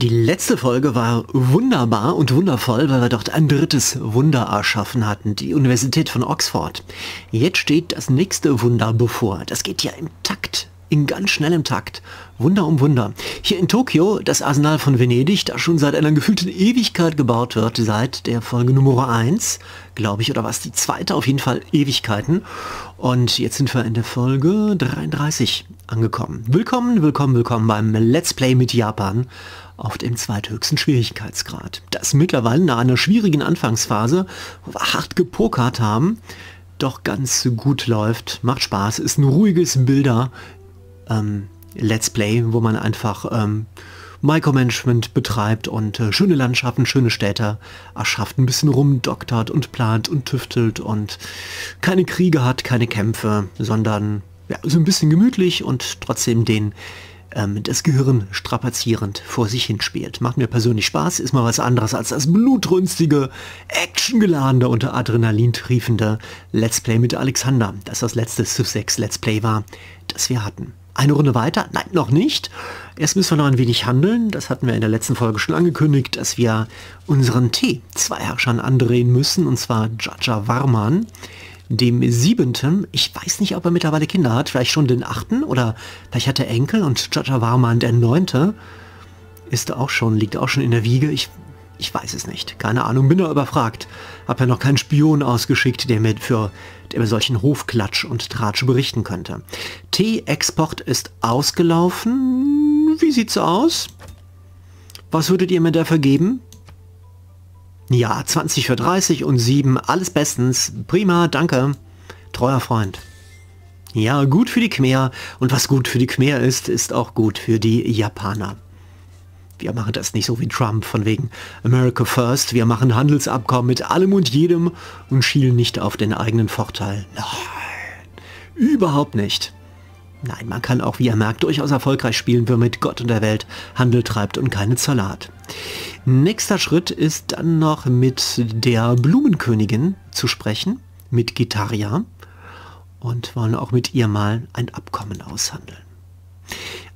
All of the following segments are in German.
Die letzte Folge war wunderbar und wundervoll, weil wir dort ein drittes Wunder erschaffen hatten, die Universität von Oxford. Jetzt steht das nächste Wunder bevor. Das geht ja im Takt, in ganz schnellem Takt. Wunder um Wunder. Hier in Tokio, das Arsenal von Venedig, das schon seit einer gefühlten Ewigkeit gebaut wird, seit der Folge Nummer 1, glaube ich, oder was, die zweite auf jeden Fall Ewigkeiten. Und jetzt sind wir in der Folge 33 angekommen. Willkommen, willkommen, willkommen beim Let's Play mit Japan auf dem zweithöchsten Schwierigkeitsgrad. Das mittlerweile nach einer schwierigen Anfangsphase, wo wir hart gepokert haben, doch ganz gut läuft, macht Spaß, ist ein ruhiges Bilder ähm, Let's Play, wo man einfach ähm, Micromanagement betreibt und äh, schöne Landschaften, schöne Städte erschafft, ein bisschen rumdoktert und plant und tüftelt und keine Kriege hat, keine Kämpfe, sondern ja, so ein bisschen gemütlich und trotzdem den ähm, das Gehirn strapazierend vor sich hin spielt. Macht mir persönlich Spaß, ist mal was anderes als das blutrünstige, actiongeladene und Adrenalin triefende Let's Play mit Alexander, das das letzte Civ 6 Let's Play war, das wir hatten. Eine Runde weiter? Nein, noch nicht. Erst müssen wir noch ein wenig handeln. Das hatten wir in der letzten Folge schon angekündigt, dass wir unseren Tee zwei Herrschern andrehen müssen, und zwar Jaja Warman dem siebenten. Ich weiß nicht, ob er mittlerweile Kinder hat, vielleicht schon den achten oder vielleicht hat er Enkel und Jaja Warman der neunte. Ist auch schon, liegt auch schon in der Wiege. Ich, ich weiß es nicht. Keine Ahnung, bin da überfragt. Hab ja noch keinen Spion ausgeschickt, der mir für der mir solchen Hofklatsch und Tratsch berichten könnte. Tee-Export ist ausgelaufen. Wie sieht's aus? Was würdet ihr mir dafür geben? Ja, 20 für 30 und 7, alles bestens. Prima, danke. Treuer Freund. Ja, gut für die Khmer. Und was gut für die Khmer ist, ist auch gut für die Japaner. Wir machen das nicht so wie Trump von wegen America First. Wir machen Handelsabkommen mit allem und jedem und schielen nicht auf den eigenen Vorteil. Nein, überhaupt nicht. Nein, man kann auch, wie ihr merkt, durchaus erfolgreich spielen, wer mit Gott und der Welt Handel treibt und keine Salat. Nächster Schritt ist dann noch mit der Blumenkönigin zu sprechen, mit Gitaria und wollen auch mit ihr mal ein Abkommen aushandeln.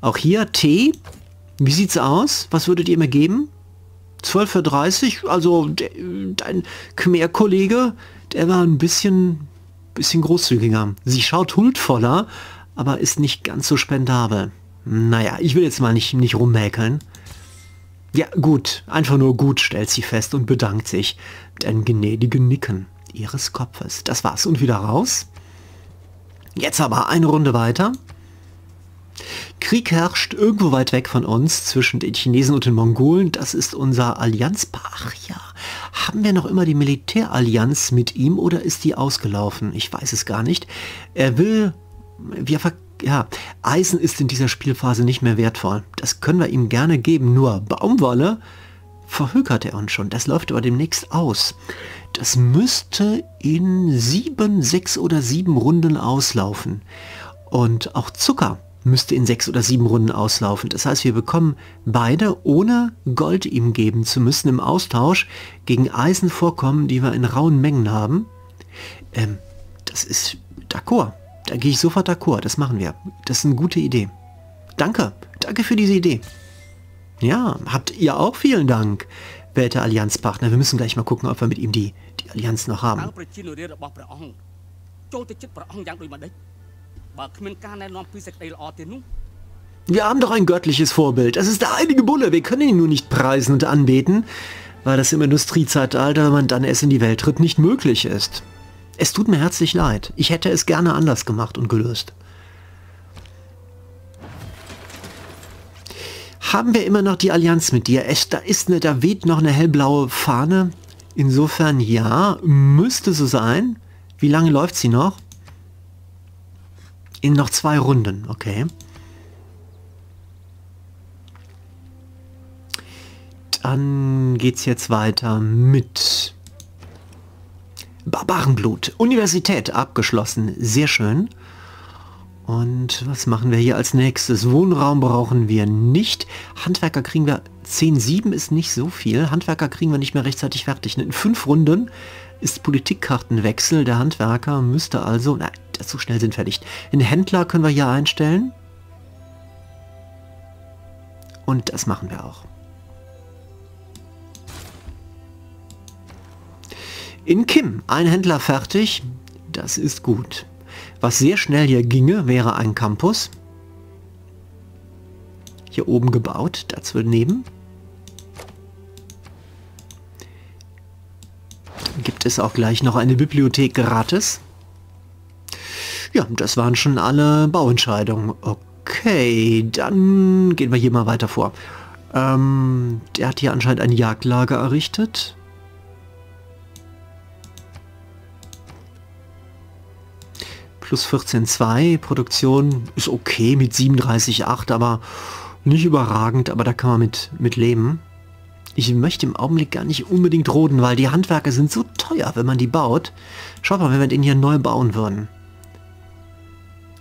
Auch hier Tee. Wie sieht's aus? Was würdet ihr mir geben? 12 für 30? Also dein Khmer-Kollege, der war ein bisschen, bisschen großzügiger. Sie schaut huldvoller, aber ist nicht ganz so spendabel. Naja, ich will jetzt mal nicht, nicht rummäkeln. Ja, gut, einfach nur gut, stellt sie fest und bedankt sich mit einem gnädigen Nicken ihres Kopfes. Das war's und wieder raus. Jetzt aber eine Runde weiter. Krieg herrscht irgendwo weit weg von uns zwischen den Chinesen und den Mongolen. Das ist unser Allianzpaar. Ach ja, haben wir noch immer die Militärallianz mit ihm oder ist die ausgelaufen? Ich weiß es gar nicht. Er will, wir ja, Eisen ist in dieser Spielphase nicht mehr wertvoll. Das können wir ihm gerne geben, nur Baumwolle verhökert er uns schon. Das läuft aber demnächst aus. Das müsste in sieben, sechs oder sieben Runden auslaufen. Und auch Zucker müsste in sechs oder sieben Runden auslaufen. Das heißt, wir bekommen beide, ohne Gold ihm geben zu müssen, im Austausch gegen Eisenvorkommen, die wir in rauen Mengen haben. Ähm, das ist d'accord. Da gehe ich sofort d'accord, das machen wir. Das ist eine gute Idee. Danke, danke für diese Idee. Ja, habt ihr auch vielen Dank, werte Allianzpartner. Wir müssen gleich mal gucken, ob wir mit ihm die, die Allianz noch haben. Wir haben doch ein göttliches Vorbild. Das ist der einige Bulle. Wir können ihn nur nicht preisen und anbeten, weil das im Industriezeitalter, wenn man dann erst in die Welt tritt, nicht möglich ist. Es tut mir herzlich leid. Ich hätte es gerne anders gemacht und gelöst. Haben wir immer noch die Allianz mit dir? Es, da ist eine, da weht noch eine hellblaue Fahne. Insofern ja, müsste so sein. Wie lange läuft sie noch? In noch zwei Runden, okay. Dann geht's jetzt weiter mit Barbarenblut. Universität abgeschlossen. Sehr schön. Und was machen wir hier als nächstes? Wohnraum brauchen wir nicht. Handwerker kriegen wir 10,7 ist nicht so viel. Handwerker kriegen wir nicht mehr rechtzeitig fertig. In fünf Runden ist Politikkartenwechsel. Der Handwerker müsste also... Nein, so schnell sind wir nicht. Den Händler können wir hier einstellen. Und das machen wir auch. In Kim, ein Händler fertig. Das ist gut. Was sehr schnell hier ginge, wäre ein Campus. Hier oben gebaut, dazu neben. Gibt es auch gleich noch eine Bibliothek gratis. Ja, das waren schon alle Bauentscheidungen. Okay, dann gehen wir hier mal weiter vor. Ähm, der hat hier anscheinend ein Jagdlager errichtet. Plus 14,2. Produktion ist okay mit 37,8, aber nicht überragend, aber da kann man mit, mit leben. Ich möchte im Augenblick gar nicht unbedingt roden, weil die Handwerker sind so teuer, wenn man die baut. Schaut mal, wenn wir den hier neu bauen würden.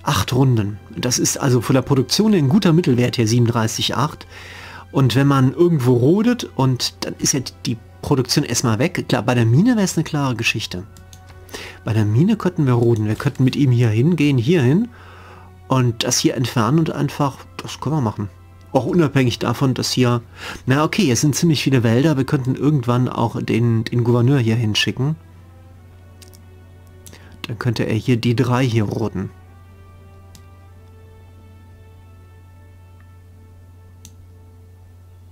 Acht Runden. Das ist also von der Produktion ein guter Mittelwert hier, 37,8. Und wenn man irgendwo rodet und dann ist ja die Produktion erstmal weg. Klar, bei der Mine wäre es eine klare Geschichte. Bei der Mine könnten wir roden. Wir könnten mit ihm hier hingehen, hier hin und das hier entfernen und einfach, das können wir machen. Auch unabhängig davon, dass hier, na okay, es sind ziemlich viele Wälder. Wir könnten irgendwann auch den, den Gouverneur hier hinschicken. Dann könnte er hier die drei hier roden.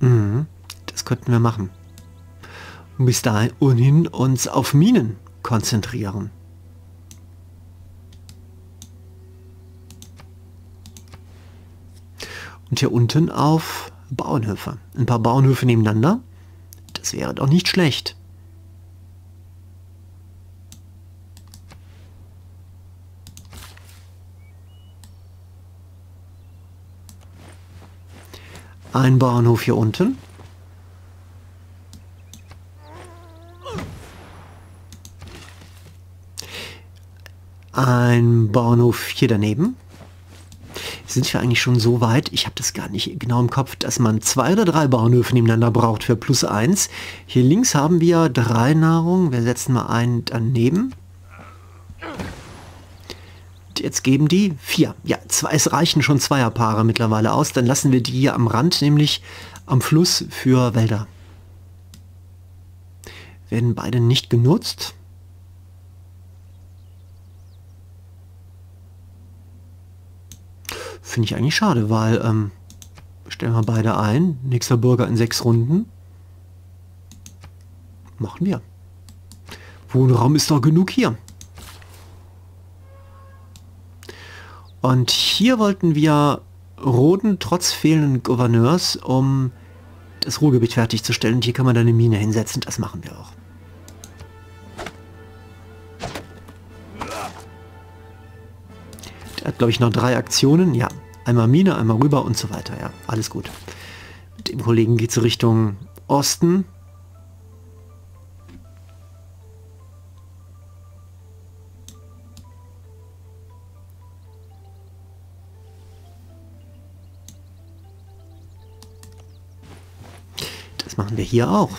Mhm, das könnten wir machen. Bis dahin uns auf Minen konzentrieren. Und hier unten auf Bauernhöfe. Ein paar Bauernhöfe nebeneinander. Das wäre doch nicht schlecht. Ein Bauernhof hier unten. Ein Bauernhof hier daneben. Sind wir eigentlich schon so weit? Ich habe das gar nicht genau im Kopf, dass man zwei oder drei Bauernhöfe nebeneinander braucht für plus eins. Hier links haben wir drei Nahrung. Wir setzen mal einen daneben jetzt geben die vier. Ja, zwei, es reichen schon Zweierpaare mittlerweile aus. Dann lassen wir die hier am Rand, nämlich am Fluss für Wälder. Werden beide nicht genutzt. Finde ich eigentlich schade, weil ähm, stellen wir beide ein. Nächster Bürger in sechs Runden. Machen wir. Wohnraum ist doch genug hier. Und hier wollten wir roden trotz fehlenden Gouverneurs, um das Ruhrgebiet fertigzustellen. Und hier kann man dann eine Mine hinsetzen. Das machen wir auch. Der hat, glaube ich, noch drei Aktionen. Ja, einmal Mine, einmal rüber und so weiter. Ja, alles gut. Mit dem Kollegen geht es Richtung Osten. machen wir hier auch.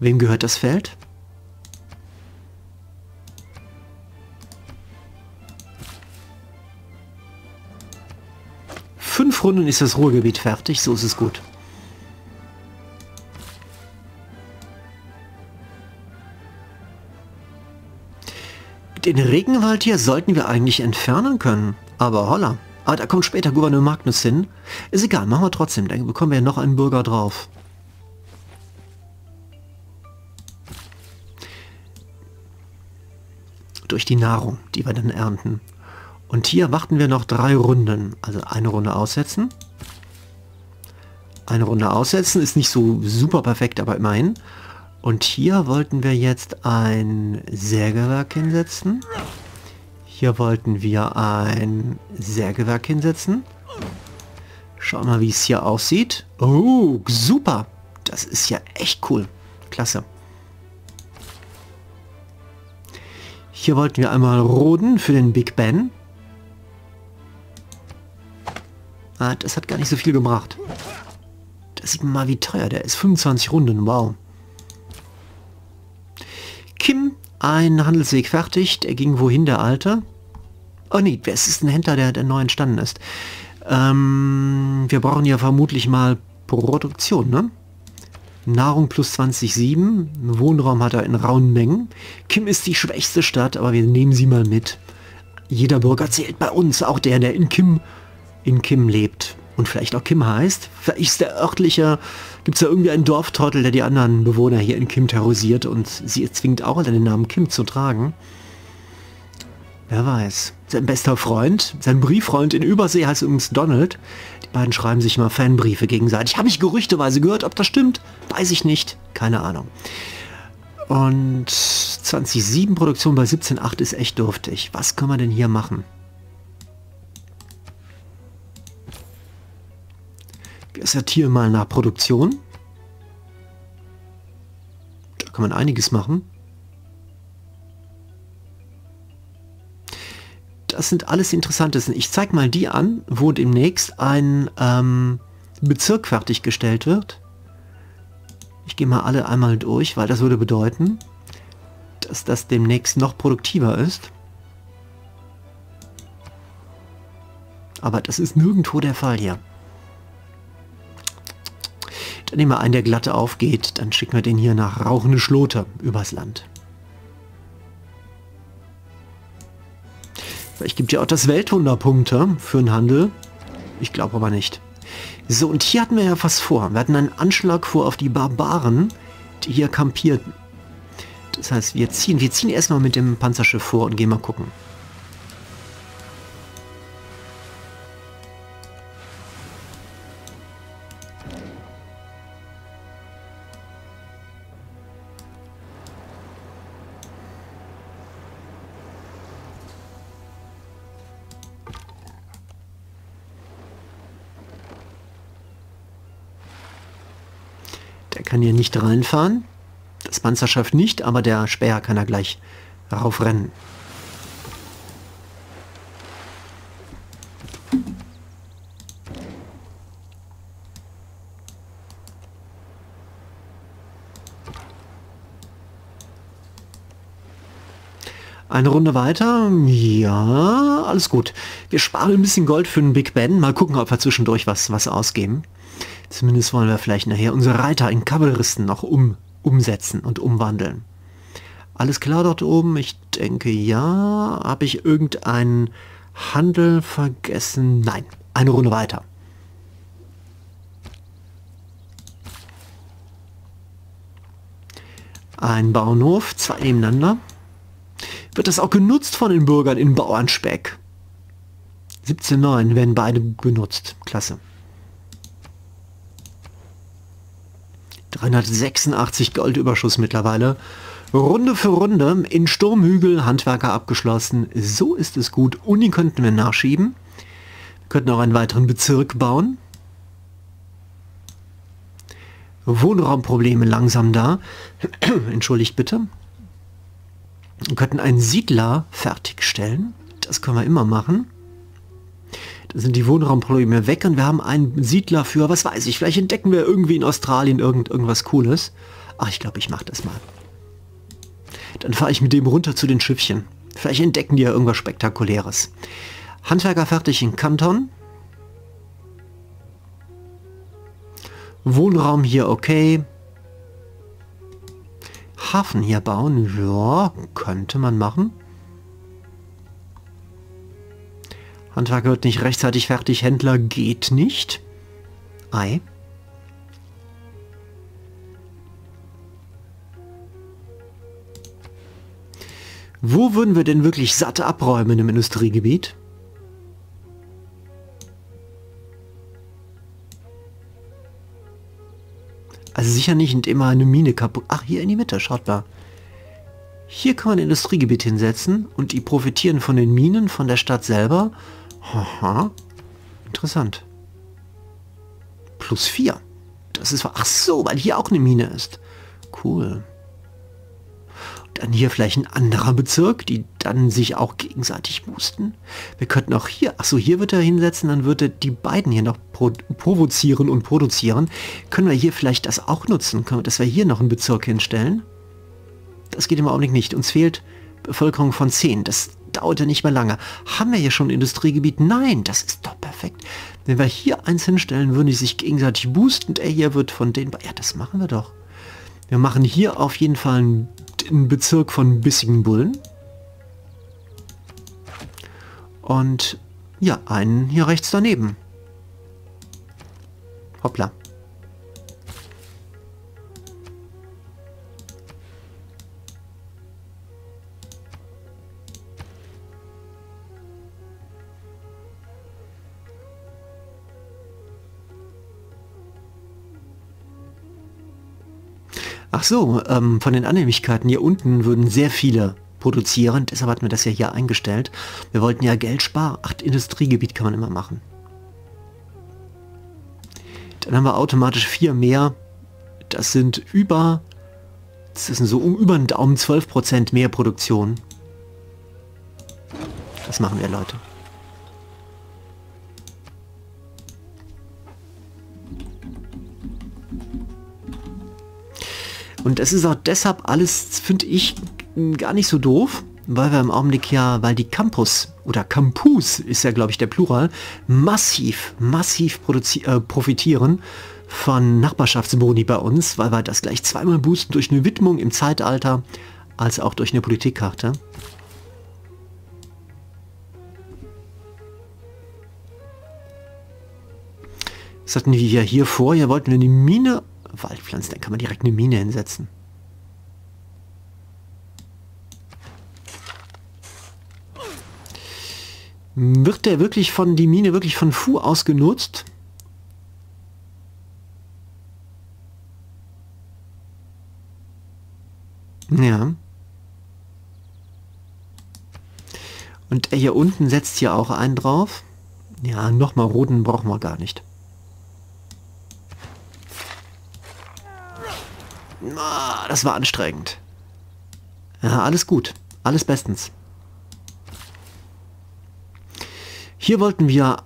Wem gehört das Feld? Fünf Runden ist das Ruhrgebiet fertig, so ist es gut. Den Regenwald hier sollten wir eigentlich entfernen können, aber holla. Ah, da kommt später Gouverneur Magnus hin. Ist egal, machen wir trotzdem. Dann bekommen wir noch einen Bürger drauf. Durch die Nahrung, die wir dann ernten. Und hier warten wir noch drei Runden. Also eine Runde aussetzen. Eine Runde aussetzen ist nicht so super perfekt, aber immerhin. Und hier wollten wir jetzt ein Sägewerk hinsetzen. Hier wollten wir ein Sägewerk hinsetzen. Schauen wir mal, wie es hier aussieht. Oh, super. Das ist ja echt cool. Klasse. Hier wollten wir einmal roden für den Big Ben. Ah, das hat gar nicht so viel gebracht. Das sieht man mal, wie teuer der ist. 25 Runden, wow. Kim ein Handelsweg fertig. Der ging wohin, der alte? Oh nee, es ist ein Händler, der, der neu entstanden ist. Ähm, wir brauchen ja vermutlich mal Produktion, ne? Nahrung plus 20,7. Wohnraum hat er in rauen Mengen. Kim ist die schwächste Stadt, aber wir nehmen sie mal mit. Jeder Bürger zählt bei uns, auch der, der in Kim, in Kim lebt. Und vielleicht auch Kim heißt. Vielleicht ist der örtliche, gibt es da irgendwie einen Dorftrottel, der die anderen Bewohner hier in Kim terrorisiert und sie zwingt auch den Namen Kim zu tragen. Wer weiß. Sein bester Freund, sein Brieffreund in Übersee heißt übrigens Donald. Die beiden schreiben sich mal Fanbriefe gegenseitig. Habe ich gerüchteweise gehört, ob das stimmt? Weiß ich nicht. Keine Ahnung. Und 2007 Produktion bei 17.8 ist echt dürftig. Was können wir denn hier machen? Wir sortieren mal nach Produktion. Da kann man einiges machen. Das sind alles Interessantesten. Ich zeige mal die an, wo demnächst ein ähm, Bezirk fertiggestellt wird. Ich gehe mal alle einmal durch, weil das würde bedeuten, dass das demnächst noch produktiver ist. Aber das ist nirgendwo der Fall hier. Dann nehmen wir einen, der glatte aufgeht. Dann schicken wir den hier nach Rauchende Schlote übers Land. Vielleicht gibt ja auch das Weltwunderpunkte für den Handel. Ich glaube aber nicht. So, und hier hatten wir ja was vor. Wir hatten einen Anschlag vor auf die Barbaren, die hier kampierten. Das heißt, wir ziehen, wir ziehen erstmal mit dem Panzerschiff vor und gehen mal gucken. Kann hier nicht reinfahren. Das Panzerschiff nicht, aber der Speer kann er gleich raufrennen. Eine Runde weiter. Ja, alles gut. Wir sparen ein bisschen Gold für den Big Ben. Mal gucken, ob wir zwischendurch was, was ausgeben. Zumindest wollen wir vielleicht nachher unsere Reiter in Kavalleristen noch um, umsetzen und umwandeln. Alles klar dort oben? Ich denke ja. Habe ich irgendeinen Handel vergessen? Nein. Eine Runde weiter. Ein Bauernhof, zwei nebeneinander. Wird das auch genutzt von den Bürgern in Bauernspeck? 17,9 werden beide genutzt. Klasse. 386 Goldüberschuss mittlerweile. Runde für Runde in Sturmhügel Handwerker abgeschlossen. So ist es gut. Uni könnten wir nachschieben. Wir könnten auch einen weiteren Bezirk bauen. Wohnraumprobleme langsam da. Entschuldigt bitte. Wir könnten einen Siedler fertigstellen. Das können wir immer machen. Sind die Wohnraumprobleme weg und wir haben einen Siedler für, was weiß ich, vielleicht entdecken wir irgendwie in Australien irgend, irgendwas Cooles. Ach, ich glaube, ich mache das mal. Dann fahre ich mit dem runter zu den Schiffchen. Vielleicht entdecken die ja irgendwas Spektakuläres. Handwerker fertig in Kanton. Wohnraum hier okay. Hafen hier bauen, ja, könnte man machen. Handwerker wird nicht rechtzeitig fertig, Händler geht nicht. Ei. Wo würden wir denn wirklich satt abräumen im Industriegebiet? Also sicher nicht man eine Mine kaputt... Ach, hier in die Mitte, schaut mal. Hier kann man Industriegebiet hinsetzen und die profitieren von den Minen, von der Stadt selber Aha. Interessant. Plus 4. Das ist... Ach so, weil hier auch eine Mine ist. Cool. Dann hier vielleicht ein anderer Bezirk, die dann sich auch gegenseitig boosten. Wir könnten auch hier, ach so, hier wird er hinsetzen, dann würde die beiden hier noch pro, provozieren und produzieren. Können wir hier vielleicht das auch nutzen? Können wir, dass wir hier noch einen Bezirk hinstellen? Das geht im Augenblick nicht. Uns fehlt Bevölkerung von 10. Das dauerte nicht mehr lange. Haben wir hier schon ein Industriegebiet? Nein, das ist doch perfekt. Wenn wir hier eins hinstellen, würden die sich gegenseitig boosten und er hier wird von denen... Ja, das machen wir doch. Wir machen hier auf jeden Fall einen Bezirk von bissigen Bullen. Und ja, einen hier rechts daneben. Hoppla. Ach so, ähm, von den Annehmlichkeiten hier unten würden sehr viele produzieren, deshalb hatten wir das ja hier eingestellt. Wir wollten ja Geld sparen. Ach, Industriegebiet kann man immer machen. Dann haben wir automatisch vier mehr. Das sind über, das sind so um über den Daumen 12% mehr Produktion. Das machen wir, Leute. Und es ist auch deshalb alles, finde ich, gar nicht so doof, weil wir im Augenblick ja, weil die Campus oder Campus ist ja, glaube ich, der Plural, massiv, massiv äh, profitieren von Nachbarschaftsboni bei uns, weil wir das gleich zweimal boosten durch eine Widmung im Zeitalter, als auch durch eine Politikkarte. Was hatten wir hier vor? Hier wollten wir eine Mine Waldpflanzen, dann kann man direkt eine Mine hinsetzen. Wird der wirklich von, die Mine wirklich von Fu aus genutzt? Ja. Und er hier unten setzt hier auch einen drauf. Ja, nochmal roten brauchen wir gar nicht. Ah, das war anstrengend. Ja, alles gut. Alles bestens. Hier wollten wir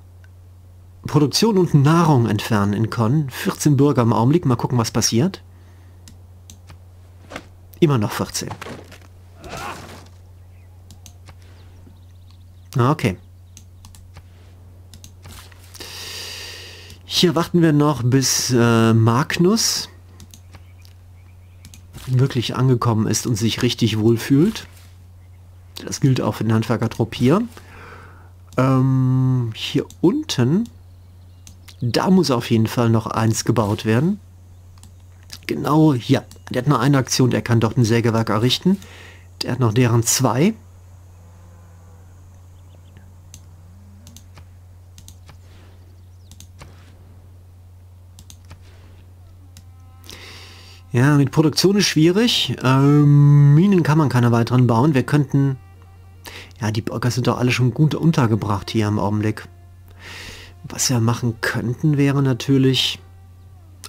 Produktion und Nahrung entfernen in Con. 14 Bürger im Augenblick. Mal gucken, was passiert. Immer noch 14. Ah, okay. Hier warten wir noch bis äh, Magnus wirklich angekommen ist und sich richtig wohlfühlt. Das gilt auch für den Handwerker-Trupp hier. Ähm, hier unten, da muss auf jeden Fall noch eins gebaut werden. Genau hier. Der hat nur eine Aktion, der kann dort ein Sägewerk errichten. Der hat noch deren zwei. Ja, mit Produktion ist schwierig. Ähm, Minen kann man keine weiteren bauen. Wir könnten... Ja, die Burger sind doch alle schon gut untergebracht hier im Augenblick. Was wir machen könnten, wäre natürlich...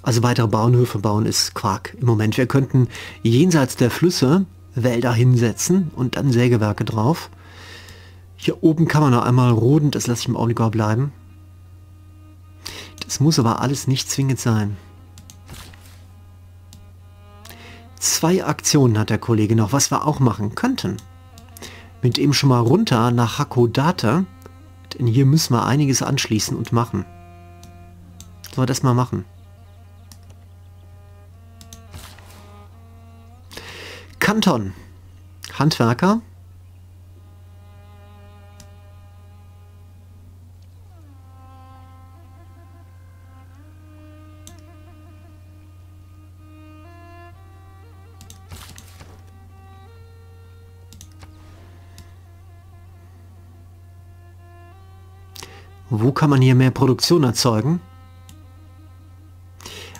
Also weitere Bauernhöfe bauen ist Quark im Moment. Wir könnten jenseits der Flüsse Wälder hinsetzen und dann Sägewerke drauf. Hier oben kann man noch einmal roden, das lasse ich im Augenblick bleiben. Das muss aber alles nicht zwingend sein. Zwei Aktionen hat der Kollege noch, was wir auch machen könnten. Mit ihm schon mal runter nach Hakodate, denn hier müssen wir einiges anschließen und machen. Sollen wir das mal machen? Kanton. Handwerker. Wo kann man hier mehr Produktion erzeugen?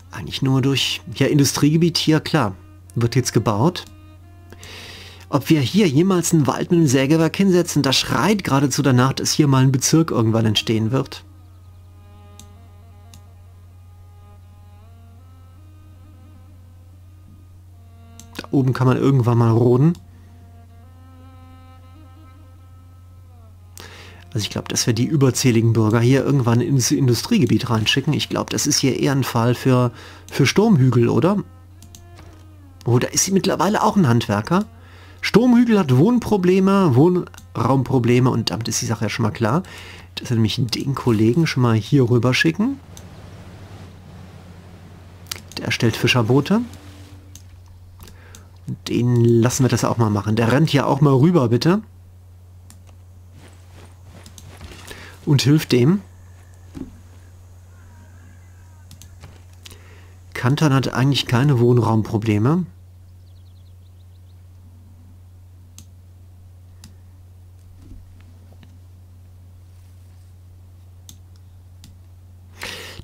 Eigentlich nur durch, ja, Industriegebiet hier, klar, wird jetzt gebaut. Ob wir hier jemals einen Wald mit einem Sägewerk hinsetzen, das schreit geradezu danach, dass hier mal ein Bezirk irgendwann entstehen wird. Da oben kann man irgendwann mal roden. Also ich glaube, dass wir die überzähligen Bürger hier irgendwann ins Industriegebiet reinschicken. Ich glaube, das ist hier eher ein Fall für, für Sturmhügel, oder? Oh, da ist sie mittlerweile auch ein Handwerker. Sturmhügel hat Wohnprobleme, Wohnraumprobleme und damit ist die Sache ja schon mal klar. Dass wir nämlich den Kollegen schon mal hier rüber schicken. Der erstellt Fischerboote. Den lassen wir das auch mal machen. Der rennt hier auch mal rüber, bitte. Und hilft dem. Kanton hat eigentlich keine Wohnraumprobleme.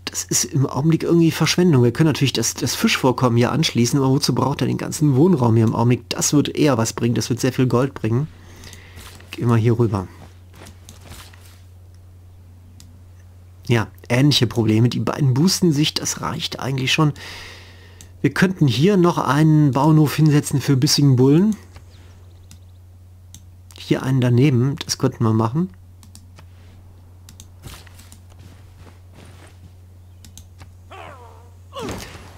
Das ist im Augenblick irgendwie Verschwendung. Wir können natürlich das, das Fischvorkommen hier anschließen, aber wozu braucht er den ganzen Wohnraum hier im Augenblick? Das wird eher was bringen, das wird sehr viel Gold bringen. Gehen wir hier rüber. Ja, ähnliche Probleme. Die beiden boosten sich, das reicht eigentlich schon. Wir könnten hier noch einen Bauernhof hinsetzen für bissigen Bullen. Hier einen daneben, das könnten wir machen.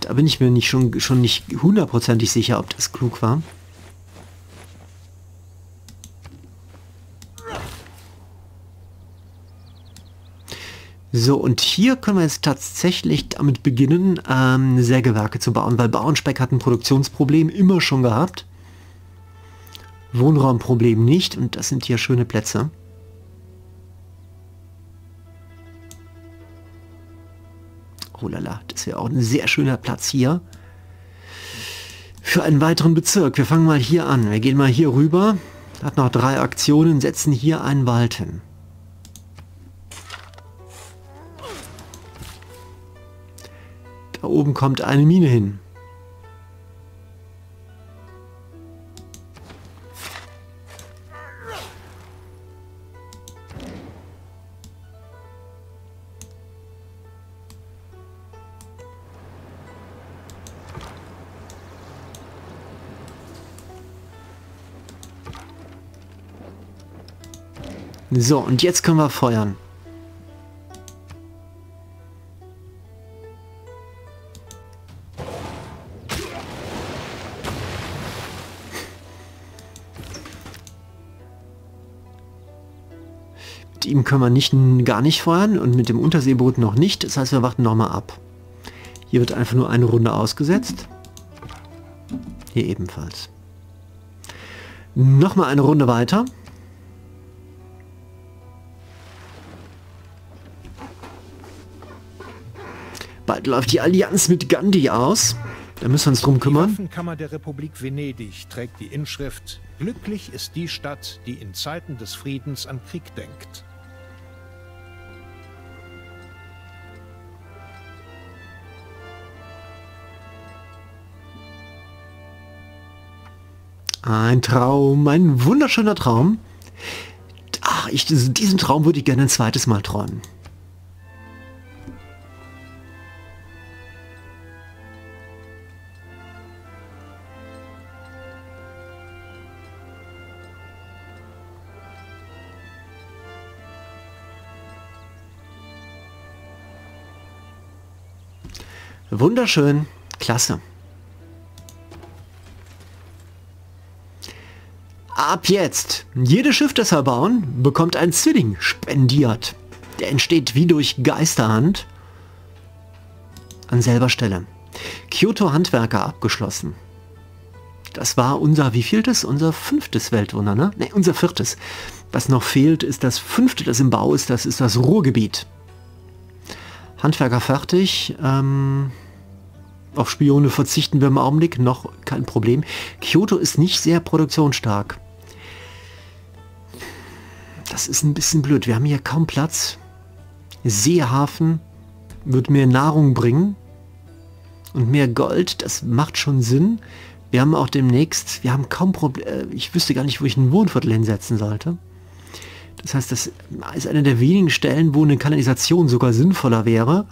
Da bin ich mir nicht schon, schon nicht hundertprozentig sicher, ob das klug war. So, und hier können wir jetzt tatsächlich damit beginnen, ähm, Sägewerke zu bauen, weil Bauernspeck hat ein Produktionsproblem immer schon gehabt. Wohnraumproblem nicht und das sind hier schöne Plätze. Oh lala, das wäre auch ein sehr schöner Platz hier. Für einen weiteren Bezirk. Wir fangen mal hier an. Wir gehen mal hier rüber. Hat noch drei Aktionen, setzen hier einen Wald hin. Da oben kommt eine Mine hin. So, und jetzt können wir feuern. Können wir nicht, gar nicht feuern und mit dem Unterseeboot noch nicht. Das heißt, wir warten nochmal ab. Hier wird einfach nur eine Runde ausgesetzt. Hier ebenfalls. Nochmal eine Runde weiter. Bald läuft die Allianz mit Gandhi aus. Da müssen wir uns drum kümmern. Die Waffenkammer der Republik Venedig trägt die Inschrift Glücklich ist die Stadt, die in Zeiten des Friedens an Krieg denkt. Ein Traum, ein wunderschöner Traum. Ach, ich, diesen Traum würde ich gerne ein zweites Mal träumen. Wunderschön, klasse. Ab jetzt, jedes Schiff, das wir bauen, bekommt ein Zwilling spendiert. Der entsteht wie durch Geisterhand an selber Stelle. Kyoto Handwerker abgeschlossen. Das war unser, wie vieltes? Unser fünftes Weltwunder, ne? Ne, unser viertes. Was noch fehlt, ist das fünfte, das im Bau ist, das ist das Ruhrgebiet. Handwerker fertig. Ähm, auf Spione verzichten wir im Augenblick, noch kein Problem. Kyoto ist nicht sehr produktionsstark. Das ist ein bisschen blöd. Wir haben hier kaum Platz. Seehafen wird mehr Nahrung bringen. Und mehr Gold, das macht schon Sinn. Wir haben auch demnächst, wir haben kaum Probleme, äh, ich wüsste gar nicht, wo ich ein Wohnviertel hinsetzen sollte. Das heißt, das ist eine der wenigen Stellen, wo eine Kanalisation sogar sinnvoller wäre.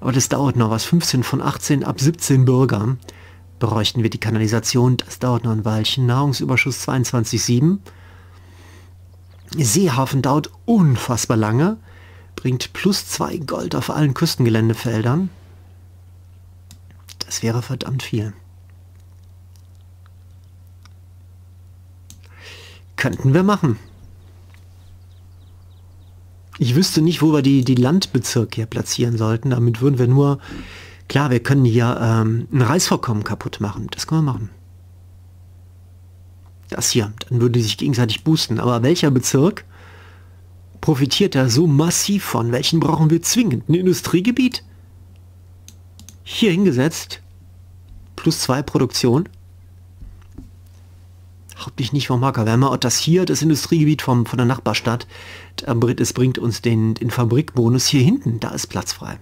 Aber das dauert noch was. 15 von 18 ab 17 Bürgern bräuchten wir die Kanalisation. Das dauert noch ein Weilchen. Nahrungsüberschuss 22,7. Seehafen dauert unfassbar lange, bringt plus zwei Gold auf allen Küstengeländefeldern. Das wäre verdammt viel. Könnten wir machen. Ich wüsste nicht, wo wir die, die Landbezirke hier platzieren sollten. Damit würden wir nur... Klar, wir können hier ähm, ein Reisvorkommen kaputt machen. Das können wir machen. Das hier. Dann würde sich gegenseitig boosten. Aber welcher Bezirk profitiert da so massiv von? Welchen brauchen wir zwingend? Ein Industriegebiet? Hier hingesetzt. Plus zwei Produktion. Hauptsächlich nicht vom haben auch das hier, das Industriegebiet vom, von der Nachbarstadt. Es bringt uns den, den Fabrikbonus hier hinten. Da ist Platz frei.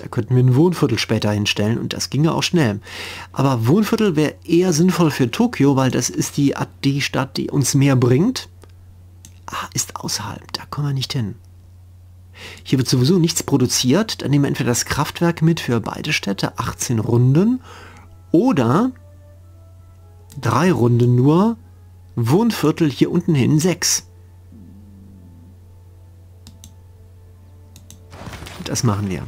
Da könnten wir ein Wohnviertel später hinstellen und das ginge auch schnell. Aber Wohnviertel wäre eher sinnvoll für Tokio, weil das ist die, die Stadt, die uns mehr bringt. Ah, ist außerhalb, da kommen wir nicht hin. Hier wird sowieso nichts produziert. Dann nehmen wir entweder das Kraftwerk mit für beide Städte, 18 Runden, oder drei Runden nur, Wohnviertel hier unten hin, 6. Das machen wir.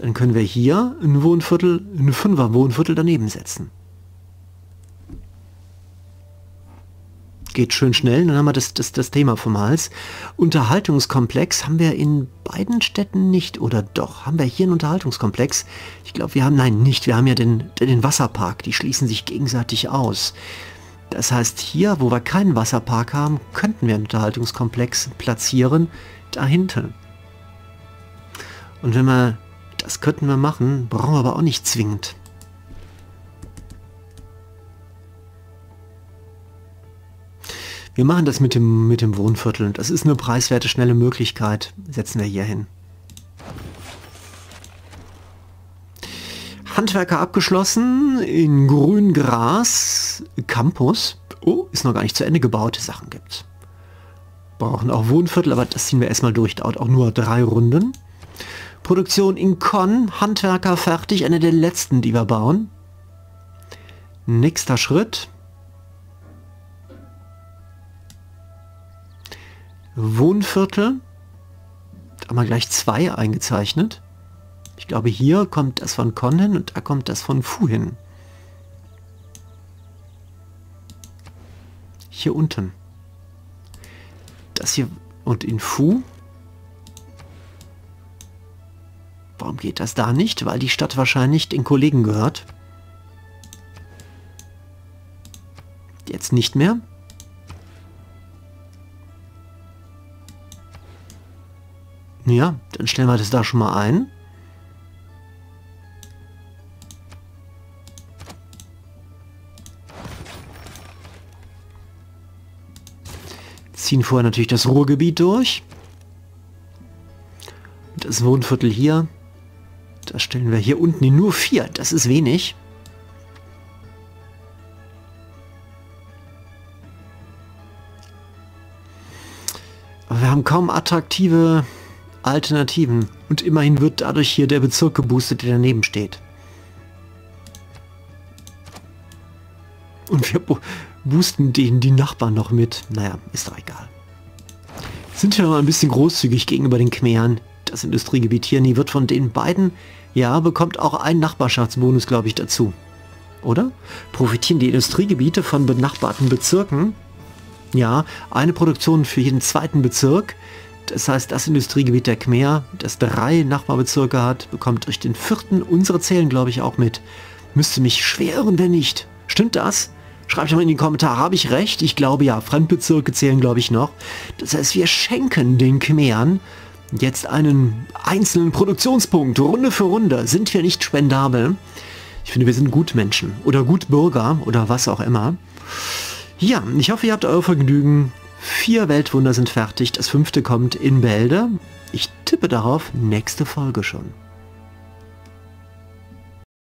Dann können wir hier ein Wohnviertel, ein Fünfer Wohnviertel daneben setzen. geht schön schnell, dann haben wir das, das, das Thema vom Hals. Unterhaltungskomplex haben wir in beiden Städten nicht, oder doch? Haben wir hier einen Unterhaltungskomplex? Ich glaube, wir haben, nein, nicht. Wir haben ja den, den Wasserpark, die schließen sich gegenseitig aus. Das heißt, hier, wo wir keinen Wasserpark haben, könnten wir einen Unterhaltungskomplex platzieren, dahinter. Und wenn wir, das könnten wir machen, brauchen wir aber auch nicht zwingend. Wir machen das mit dem, mit dem Wohnviertel. Das ist eine preiswerte, schnelle Möglichkeit. Setzen wir hier hin. Handwerker abgeschlossen in Grüngras Campus. Oh, ist noch gar nicht zu Ende gebaut. Sachen gibt's. Brauchen auch Wohnviertel, aber das ziehen wir erstmal durch. Dauert auch nur drei Runden. Produktion in Con, Handwerker fertig, eine der letzten, die wir bauen. Nächster Schritt. Wohnviertel. Da haben wir gleich zwei eingezeichnet. Ich glaube, hier kommt das von Con hin und da kommt das von Fu hin. Hier unten. Das hier und in Fu. Warum geht das da nicht? Weil die Stadt wahrscheinlich den Kollegen gehört. Jetzt nicht mehr. Ja, dann stellen wir das da schon mal ein. Ziehen vorher natürlich das Ruhrgebiet durch. Das Wohnviertel hier. Das stellen wir hier unten in nur vier. Das ist wenig. Aber wir haben kaum attraktive Alternativen. Und immerhin wird dadurch hier der Bezirk geboostet, der daneben steht. Und wir boosten den die Nachbarn noch mit. Naja, ist doch egal. Sind wir mal ein bisschen großzügig gegenüber den Khmeren. Das Industriegebiet hier nie wird von den beiden, ja, bekommt auch ein Nachbarschaftsbonus, glaube ich, dazu. Oder? Profitieren die Industriegebiete von benachbarten Bezirken? Ja, eine Produktion für jeden zweiten Bezirk. Das heißt, das Industriegebiet der Khmer, das drei Nachbarbezirke hat, bekommt durch den vierten unsere Zählen, glaube ich, auch mit. Müsste mich schweren, wenn nicht. Stimmt das? Schreibt mal in die Kommentare, habe ich recht? Ich glaube ja, Fremdbezirke zählen, glaube ich, noch. Das heißt, wir schenken den Khmeren jetzt einen einzelnen Produktionspunkt. Runde für Runde sind wir nicht spendabel. Ich finde, wir sind Gutmenschen oder Gutbürger oder was auch immer. Ja, ich hoffe, ihr habt euer Vergnügen. Vier Weltwunder sind fertig, das fünfte kommt in Bälde. Ich tippe darauf, nächste Folge schon.